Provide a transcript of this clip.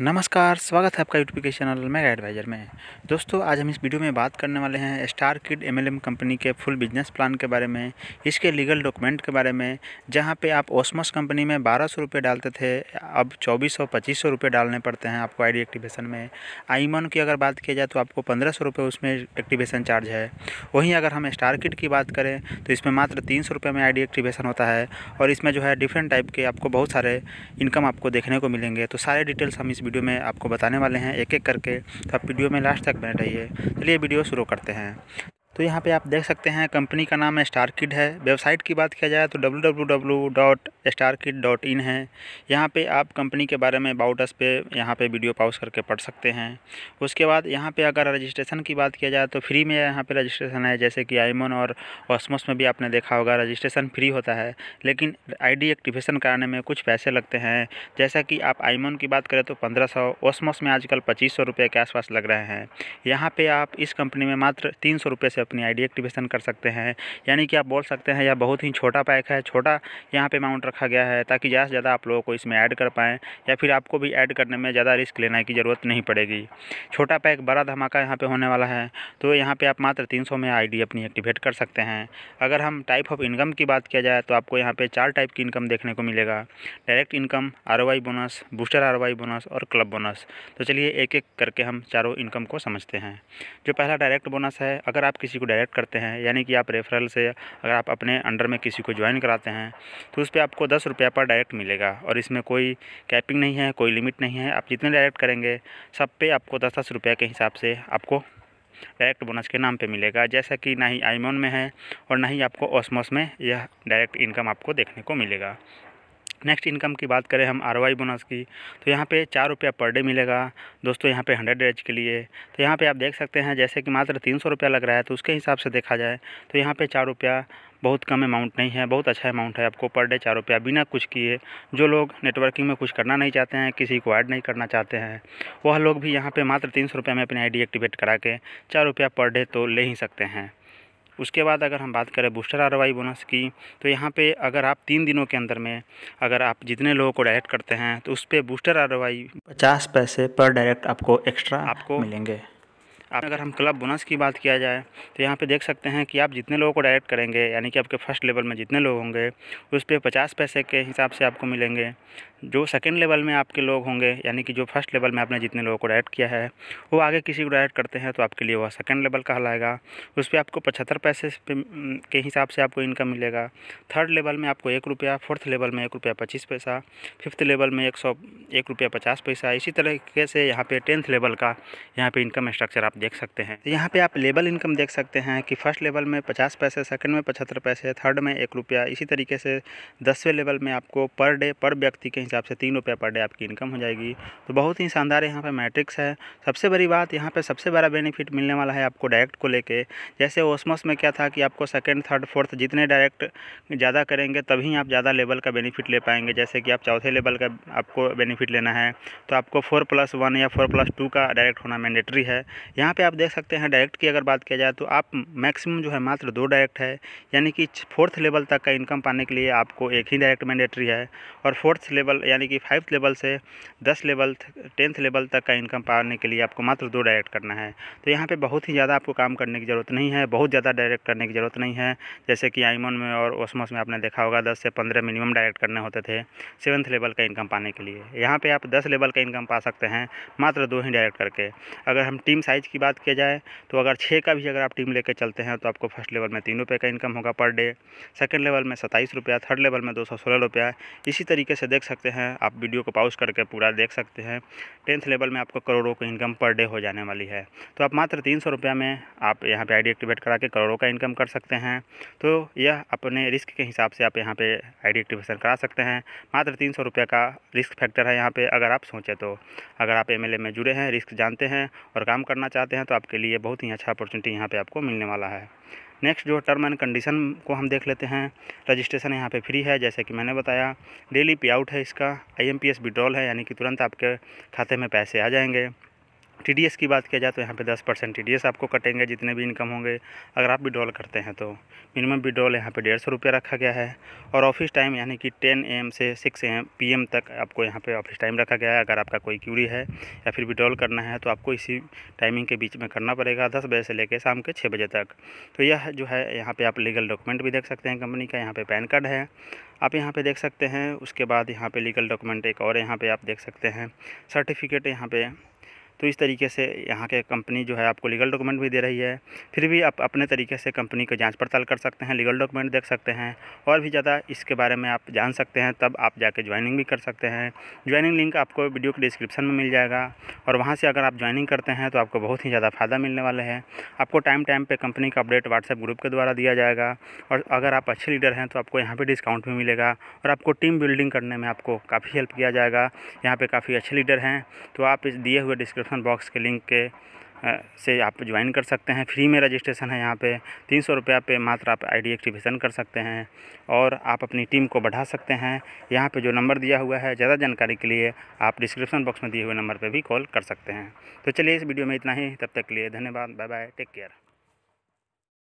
नमस्कार, स्वागत है आपका यूट्यूब के चैनल मेगा एडवाइज़र में। दोस्तों, आज हम इस वीडियो में बात करने वाले हैं स्टार किड एमएलएम कंपनी के फुल बिज़नेस प्लान के बारे में, इसके लीगल डॉक्यूमेंट के बारे में, जहाँ पे आप ओसमस कंपनी में बारह सौ रुपये डालते थे, अब चौबीस सौ, पच्चीस सौ रुपये डालने पड़ते हैं आपको आईडी एक्टिवेशन में। आईमन की अगर बात की जाए तो आपको पंद्रह सौ रुपये उसमें एक्टिवेशन चार्ज है। वहीं अगर हम स्टार किड की बात करें तो इसमें मात्र तीन सौ रुपये में आईडी एक्टिवेशन होता है, और इसमें जो है डिफरेंट टाइप के आपको बहुत सारे इनकम आपको देखने को मिलेंगे। तो सारे डिटेल्स हम इस वीडियो में आपको बताने वाले हैं एक एक करके। तो आप वीडियो में लास्ट तक बने रहिए। चलिए वीडियो शुरू करते हैं। तो यहाँ पे आप देख सकते हैं कंपनी का नाम है स्टार किड है। वेबसाइट की बात किया जाए तो इन है। यहाँ पे आप कंपनी के बारे में बाउटस पे यहाँ पे वीडियो पाउस करके पढ़ सकते हैं। उसके बाद यहाँ पे अगर रजिस्ट्रेशन की बात किया जाए तो फ्री में यहाँ पे रजिस्ट्रेशन है। जैसे कि आईमन और ऑसमोस में भी आपने देखा होगा रजिस्ट्रेशन फ्री होता है। लेकिन आईडी एक्टिवेशन कराने में कुछ पैसे लगते हैं। जैसा कि आप आईमन की बात करें तो पंद्रह सौ में आजकल पच्चीस सौ रुपये के आसपास लग रहे हैं। यहाँ पर आप इस कंपनी में मात्र तीन सौ रुपये से अपनी आईडी एक्टिवेशन कर सकते हैं। यानी कि आप बोल सकते हैं, यह बहुत ही छोटा पैक है, छोटा यहाँ पे अमाउंट रखा गया है, ताकि ज़्यादा से ज़्यादा आप लोगों को इसमें ऐड कर पाएँ, या फिर आपको भी ऐड करने में ज़्यादा रिस्क लेने की ज़रूरत नहीं पड़ेगी। छोटा पैक बड़ा धमाका यहाँ पर होने वाला है तो यहाँ पर आप मात्र तीन सौ में आईडी अपनी एक्टिवेट कर सकते हैं। अगर हम टाइप ऑफ़ इनकम की बात किया जाए तो आपको यहाँ पर चार टाइप की इनकम देखने को मिलेगा। Direct income or bonus booster or bonus और क्लब बोनस तो चलिए एक एक करके हम चारों इनकम को समझते हैं। जो पहला डायरेक्ट बोनस है, अगर आप किसी को डायरेक्ट करते हैं, यानी कि आप रेफरल से अगर आप अपने अंडर में किसी को ज्वाइन कराते हैं तो उस पर आपको दस रुपया पर डायरेक्ट मिलेगा। और इसमें कोई कैपिंग नहीं है, कोई लिमिट नहीं है। आप जितने डायरेक्ट करेंगे, सब पे आपको दस दस रुपये के हिसाब से आपको डायरेक्ट बोनस के नाम पे मिलेगा। जैसा कि ना ही आईमोन में है और ना ही आपको ऑसमोस में यह डायरेक्ट इनकम आपको देखने को मिलेगा। नेक्स्ट इनकम की बात करें हम आरवाई बोनस की तो यहाँ पे चार रुपया पर डे मिलेगा। दोस्तों, यहाँ पे हंड्रेड एज के लिए। तो यहाँ पे आप देख सकते हैं, जैसे कि मात्र तीन सौ रुपया लग रहा है तो उसके हिसाब से देखा जाए तो यहाँ पे चार रुपया बहुत कम अमाउंट नहीं है, बहुत अच्छा अमाउंट है आपको पर डे चार रुपया बिना कुछ किए। जो लोग नेटवर्किंग में कुछ करना नहीं चाहते हैं, किसी को ऐड नहीं करना चाहते हैं, वह लोग भी यहाँ पे मात्र तीन सौ रुपये में अपनी आईडी एक्टिवेट करा के चार रुपया पर डे तो ले ही सकते हैं। उसके बाद अगर हम बात करें बूस्टर आरवाई बोनस की तो यहाँ पे अगर आप तीन दिनों के अंदर में अगर आप जितने लोगों को डायरेक्ट करते हैं तो उस पर बूस्टर आरवाई पचास पैसे पर डायरेक्ट आपको एक्स्ट्रा आपको मिलेंगे। अगर हम क्लब बोनस की बात किया जाए तो यहाँ पे देख सकते हैं कि आप जितने लोगों को डायरेक्ट करेंगे, यानी कि आपके फ़र्स्ट लेवल में जितने लोग होंगे, उस पर पचास पैसे के हिसाब से आपको मिलेंगे। जो सेकेंड लेवल में आपके लोग होंगे, यानी कि जो फ़र्स्ट लेवल में आपने जितने लोगों को डायरेक्ट किया है, वो आगे किसी को डायरेक्ट करते हैं तो आपके लिए वह सेकेंड लेवल कहलाएगा। उस पर आपको पचहत्तर पैसे के हिसाब से आपको इनकम मिलेगा। थर्ड लेवल में आपको एक रुपया फोर्थ लेवल में एक रुपया पच्चीस पैसा फिफ्थ लेवल में एक सौ, एक रुपया पचास पैसा। इसी तरीके से यहाँ पे टेंथ लेवल का यहाँ पे इनकम स्ट्रक्चर आप देख सकते हैं। तो यहाँ पे आप लेवल इनकम देख सकते हैं कि फ़र्स्ट लेवल में पचास पैसे, सेकंड में पचहत्तर पैसे, थर्ड में एक रुपया, इसी तरीके से दसवें लेवल में आपको पर डे, पर व्यक्ति के हिसाब से तीन रुपये पर डे आपकी इनकम हो जाएगी। तो बहुत ही शानदार यहाँ पर मैट्रिक्स है। सबसे बड़ी बात, यहाँ पर सबसे बड़ा बेनिफिट मिलने वाला है आपको डायरेक्ट को लेके। जैसे ओसमस में क्या था कि आपको सेकेंड, थर्ड, फोर्थ जितने डायरेक्ट ज़्यादा करेंगे, तभी आप ज़्यादा लेवल का बेनिफिट ले पाएँगे। जैसे कि आप चौथे लेवल का आपको बेनिफिट लेना है तो आपको फोर प्लस वन या फोर प्लस टू का डायरेक्ट होना मैंडेटरी है। यहाँ पे आप देख सकते हैं डायरेक्ट की अगर बात किया जाए तो आप मैक्सिमम जो है मात्र दो डायरेक्ट है, यानी कि फोर्थ लेवल तक का इनकम पाने के लिए आपको एक ही डायरेक्ट मैंडेटरी है और फोर्थ लेवल यानी कि फाइव्थ लेवल से दस लेवल टेंथ लेवल तक का इनकम पाने के लिए आपको मात्र दो डायरेक्ट करना है। तो यहाँ पर बहुत ही ज़्यादा आपको काम करने की ज़रूरत नहीं है, बहुत ज़्यादा डायरेक्ट करने की ज़रूरत नहीं है। जैसे कि आईमोन में और ओसमस में आपने देखा होगा, दस से पंद्रह मिनिमम डायरेक्ट करने होते थे सेवन्थ लेवल का इनकम पाने के लिए। यहाँ पर आप दस लेवल का इनकम पा सकते हैं मात्र दो ही डायरेक्ट करके। अगर हम टीम साइज़ की बात किया जाए तो अगर छः का भी अगर आप टीम लेकर चलते हैं तो आपको फ़र्स्ट लेवल में तीन रुपये का इनकम होगा पर डे। सेकंड लेवल में सत्ताईस रुपया, थर्ड लेवल में दो सौ सोलह रुपया। इसी तरीके से देख सकते हैं, आप वीडियो को पाउज करके पूरा देख सकते हैं। टेंथ लेवल में आपको करोड़ों की इनकम पर डे हो जाने वाली है। तो आप मात्र तीन सौ रुपया में आप यहाँ पर आई एक्टिवेट करा के करोड़ों का इनकम कर सकते हैं। तो यह अपने रिस्क के हिसाब से आप यहाँ पर आई एक्टिवेशन करा सकते हैं। मात्र तीन सौ रुपये का रिस्क फैक्टर है यहाँ पर अगर आप सोचें तो। अगर आप एम में जुड़े हैं, रिस्क जानते हैं और काम करना चाहते हैं तो आपके लिए बहुत ही अच्छा अपॉर्चुनिटी यहाँ पे आपको मिलने वाला है। नेक्स्ट जो टर्म एंड कंडीशन को हम देख लेते हैं रजिस्ट्रेशन यहाँ पे फ्री है, जैसे कि मैंने बताया डेली पे आउट है इसका आईएमपीएस विड्रॉल है, यानी कि तुरंत आपके खाते में पैसे आ जाएँगे। टी की बात किया जाए तो यहाँ पे 10 परसेंट टी आपको कटेंगे, जितने भी इनकम होंगे। अगर आप विड्रॉल करते हैं तो मिनिमम विड्रॉल यहाँ पे डेढ़ सौ रुपये रखा गया है। और ऑफ़िस टाइम यानी कि 10 एम से 6 एम पीएम तक आपको यहाँ पे ऑफ़िस टाइम रखा गया है। अगर आपका कोई क्यूरी है या फिर विड्रॉल करना है तो आपको इसी टाइमिंग के बीच में करना पड़ेगा, दस बजे से लेकर शाम के छः बजे तक। तो यह जो है, यहाँ पर आप लीगल डॉक्यूमेंट भी देख सकते हैं कंपनी का। यहाँ पर पैन कार्ड है। आप यहाँ पे देख सकते हैं, उसके बाद यहाँ पे लीगल डॉक्यूमेंट एक और यहाँ पे आप देख सकते हैं। सर्टिफिकेट यहाँ पे तो इस तरीके से यहाँ के कंपनी जो है आपको लीगल डॉक्यूमेंट भी दे रही है। फिर भी आप अपने तरीके से कंपनी को जाँच पड़ताल कर सकते हैं लीगल डॉक्यूमेंट देख सकते हैं और भी ज़्यादा इसके बारे में आप जान सकते हैं, तब आप जाके ज्वाइनिंग भी कर सकते हैं। ज्वाइनिंग लिंक आपको वीडियो के डिस्क्रिप्शन में मिल जाएगा और वहाँ से अगर आप ज्वाइनिंग करते हैं तो आपको बहुत ही ज़्यादा फ़ायदा मिलने वाले हैं। आपको टाइम टाइम पर कंपनी का अपडेट व्हाट्सएप ग्रुप के द्वारा दिया जाएगा और अगर आप अच्छे लीडर हैं तो आपको यहाँ पर डिस्काउंट भी मिलेगा और आपको टीम बिल्डिंग करने में आपको काफ़ी हेल्प किया जाएगा। यहाँ पर काफ़ी अच्छे लीडर हैं तो आप इस दिए हुए डिस्क्रिप्शन बॉक्स के लिंक के से आप ज्वाइन कर सकते हैं। फ्री में रजिस्ट्रेशन है यहाँ पे। तीन सौ रुपया पे मात्र आप आईडी एक्टिवेशन कर सकते हैं और आप अपनी टीम को बढ़ा सकते हैं। यहाँ पे जो नंबर दिया हुआ है, ज़्यादा जानकारी के लिए आप डिस्क्रिप्शन बॉक्स में दिए हुए नंबर पे भी कॉल कर सकते हैं। तो चलिए इस वीडियो में इतना ही। तब तक के लिए धन्यवाद। Bye bye take care